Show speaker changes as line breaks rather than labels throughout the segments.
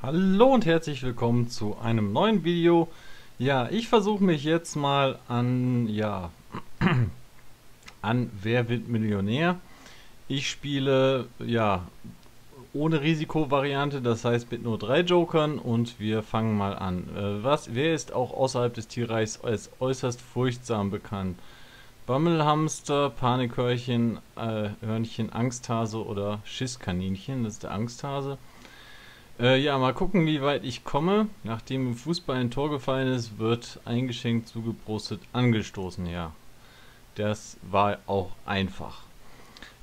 Hallo und herzlich willkommen zu einem neuen Video. Ja, ich versuche mich jetzt mal an, ja, an Wer wird Millionär. Ich spiele, ja, ohne Risikovariante, das heißt mit nur drei Jokern und wir fangen mal an. Äh, was, wer ist auch außerhalb des Tierreichs als äußerst furchtsam bekannt? Bammelhamster, Panikhörchen, äh, Hörnchen, Angsthase oder Schisskaninchen, das ist der Angsthase. Äh, ja, mal gucken, wie weit ich komme. Nachdem im Fußball ein Tor gefallen ist, wird eingeschenkt, zugeprostet, angestoßen. Ja, das war auch einfach.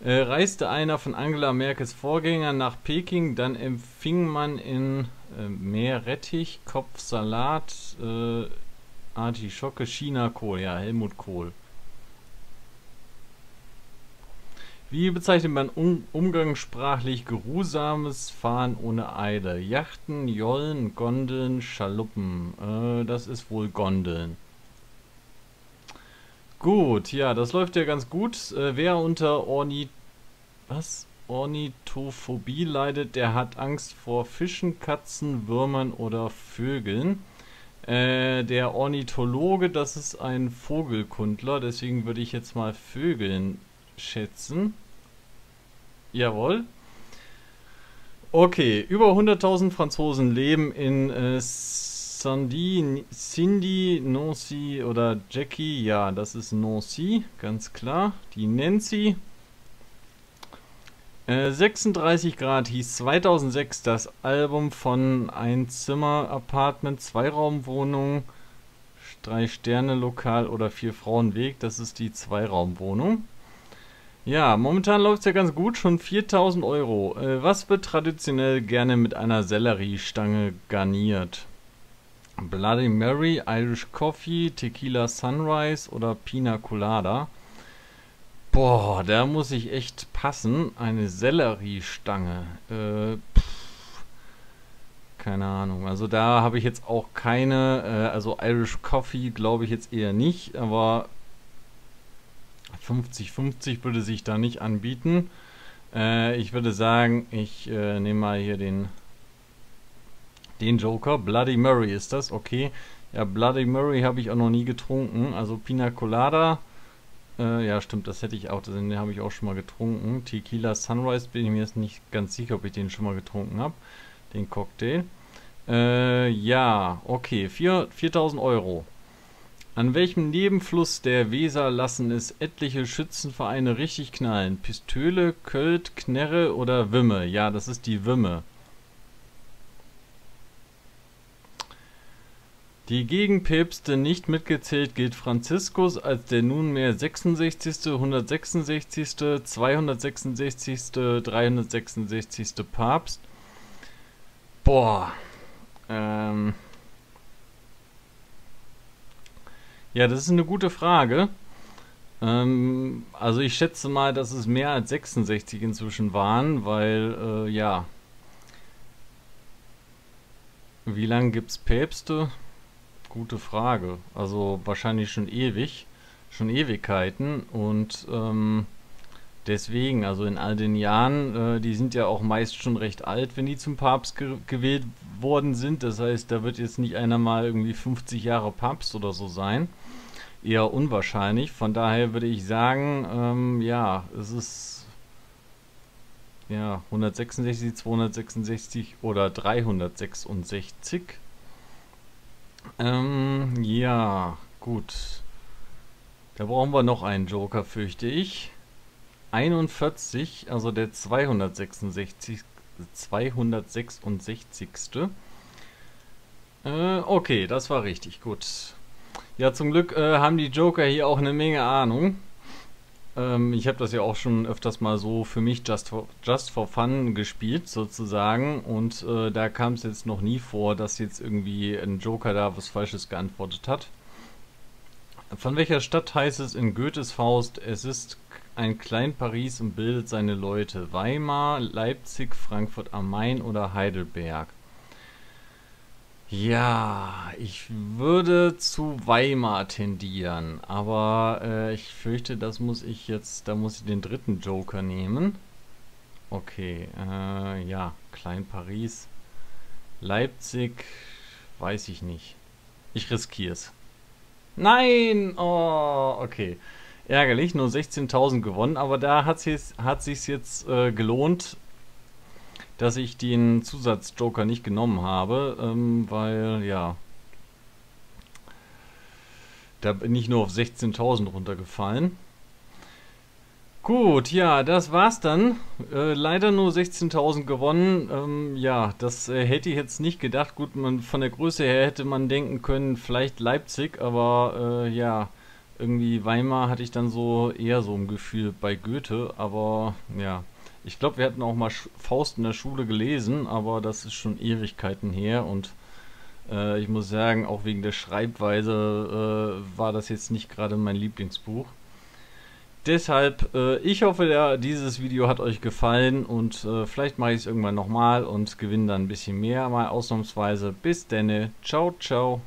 Äh, reiste einer von Angela Merkels Vorgänger nach Peking, dann empfing man in äh, Meerrettich, Kopfsalat, äh, Artischocke, China-Kohl. Ja, Helmut Kohl. Wie bezeichnet man um, umgangssprachlich geruhsames Fahren ohne Eile? Yachten, Jollen, Gondeln, Schaluppen. Äh, das ist wohl Gondeln. Gut, ja, das läuft ja ganz gut. Äh, wer unter Orni... Was? Ornithophobie leidet, der hat Angst vor Fischen, Katzen, Würmern oder Vögeln. Äh, der Ornithologe, das ist ein Vogelkundler, deswegen würde ich jetzt mal Vögeln schätzen. Jawohl. Okay, über 100.000 Franzosen leben in äh, Sandy, Cindy, Nancy oder Jackie. Ja, das ist Nancy, ganz klar. Die Nancy. Äh, 36 Grad hieß 2006 das Album von Ein Zimmer Apartment, Zweiraumwohnung, drei Sterne Lokal oder vier Frauen Weg. Das ist die Zweiraumwohnung. Ja, momentan läuft es ja ganz gut, schon 4000 Euro. Äh, was wird traditionell gerne mit einer Selleriestange garniert? Bloody Mary, Irish Coffee, Tequila Sunrise oder Pina Colada? Boah, da muss ich echt passen. Eine Selleriestange. Äh, keine Ahnung. Also da habe ich jetzt auch keine, äh, also Irish Coffee glaube ich jetzt eher nicht, aber 50-50 würde sich da nicht anbieten. Äh, ich würde sagen, ich äh, nehme mal hier den, den Joker. Bloody Murray ist das, okay. Ja, Bloody Murray habe ich auch noch nie getrunken. Also Pina Colada, äh, ja stimmt, das hätte ich auch, den habe ich auch schon mal getrunken. Tequila Sunrise bin ich mir jetzt nicht ganz sicher, ob ich den schon mal getrunken habe. Den Cocktail. Äh, ja, okay, 4, 4000 Euro. An welchem Nebenfluss der Weser lassen es etliche Schützenvereine richtig knallen? Pistöle, Költ, Knerre oder Wimme? Ja, das ist die Wimme. Die Gegenpäpste nicht mitgezählt gilt Franziskus als der nunmehr 66., 166., 266., 366. Papst. Boah. Ähm... Ja, das ist eine gute Frage. Ähm, also ich schätze mal, dass es mehr als 66 inzwischen waren, weil, äh, ja. Wie lange gibt es Päpste? Gute Frage. Also wahrscheinlich schon ewig. Schon Ewigkeiten. Und ähm, deswegen, also in all den Jahren, äh, die sind ja auch meist schon recht alt, wenn die zum Papst ge gewählt worden sind. Das heißt, da wird jetzt nicht einer mal irgendwie 50 Jahre Papst oder so sein eher unwahrscheinlich. Von daher würde ich sagen, ähm, ja, es ist ja 166, 266 oder 366. Ähm, ja, gut. Da brauchen wir noch einen Joker, fürchte ich. 41, also der 266. 266. Äh, okay, das war richtig, gut. Ja, zum Glück äh, haben die Joker hier auch eine Menge Ahnung. Ähm, ich habe das ja auch schon öfters mal so für mich just for, just for fun gespielt, sozusagen. Und äh, da kam es jetzt noch nie vor, dass jetzt irgendwie ein Joker da was Falsches geantwortet hat. Von welcher Stadt heißt es in Goethes Faust, es ist ein Klein-Paris und bildet seine Leute? Weimar, Leipzig, Frankfurt am Main oder Heidelberg? Ja, ich würde zu Weimar tendieren, aber äh, ich fürchte, das muss ich jetzt, da muss ich den dritten Joker nehmen. Okay, äh, ja, Klein Paris, Leipzig, weiß ich nicht. Ich riskiere es. Nein! Oh, okay. Ärgerlich, nur 16.000 gewonnen, aber da hat es hat sich jetzt äh, gelohnt, dass ich den Zusatzjoker nicht genommen habe, ähm, weil, ja, da bin ich nur auf 16.000 runtergefallen. Gut, ja, das war's dann. Äh, leider nur 16.000 gewonnen. Ähm, ja, das äh, hätte ich jetzt nicht gedacht. Gut, man, von der Größe her hätte man denken können, vielleicht Leipzig, aber äh, ja, irgendwie Weimar hatte ich dann so eher so ein Gefühl bei Goethe, aber ja, ich glaube, wir hatten auch mal Faust in der Schule gelesen, aber das ist schon Ewigkeiten her und äh, ich muss sagen, auch wegen der Schreibweise äh, war das jetzt nicht gerade mein Lieblingsbuch. Deshalb, äh, ich hoffe, ja, dieses Video hat euch gefallen und äh, vielleicht mache ich es irgendwann nochmal und gewinne dann ein bisschen mehr, mal ausnahmsweise. Bis denne, ciao, ciao.